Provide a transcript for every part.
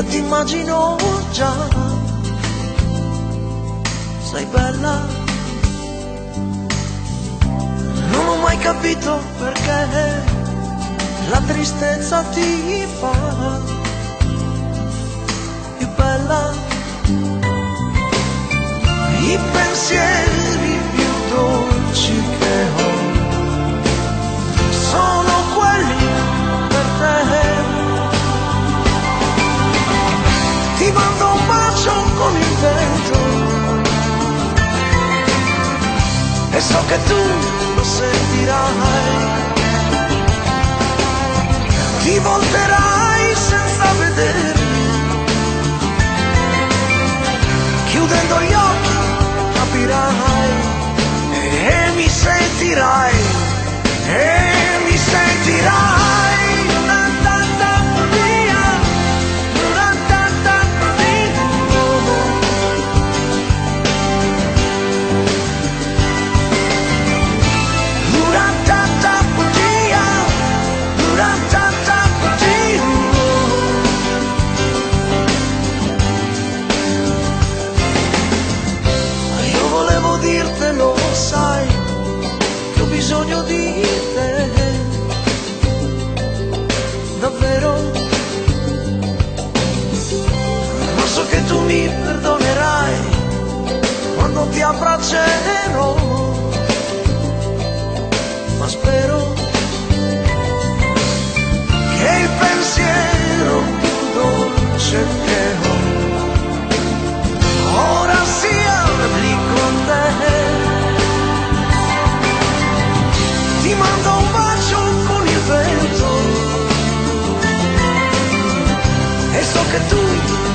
io ti immagino già, sei bella. Non ho mai capito perché la tristezza ti fa so che tu lo sentirai. Ti volterai senza vedermi, chiudendo gli occhi capirai e mi sentirai, quando ti abbraccerò, ma spero che il pensiero più dolce che ho ora sia lì con te. Ti mando un bacio con il vento e so che tu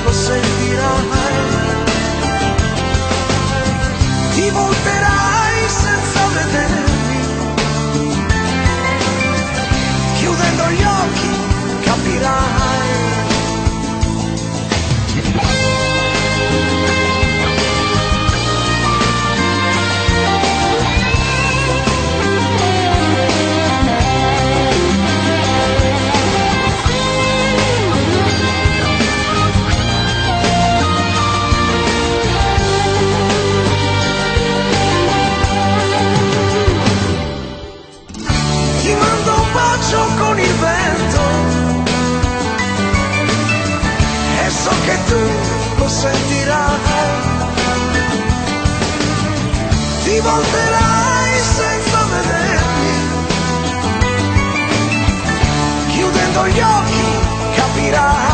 lo sentirai. Ti volterai bacio con il vento e so che tu lo sentirai. Ti volterai senza vedermi, chiudendo gli occhi capirai.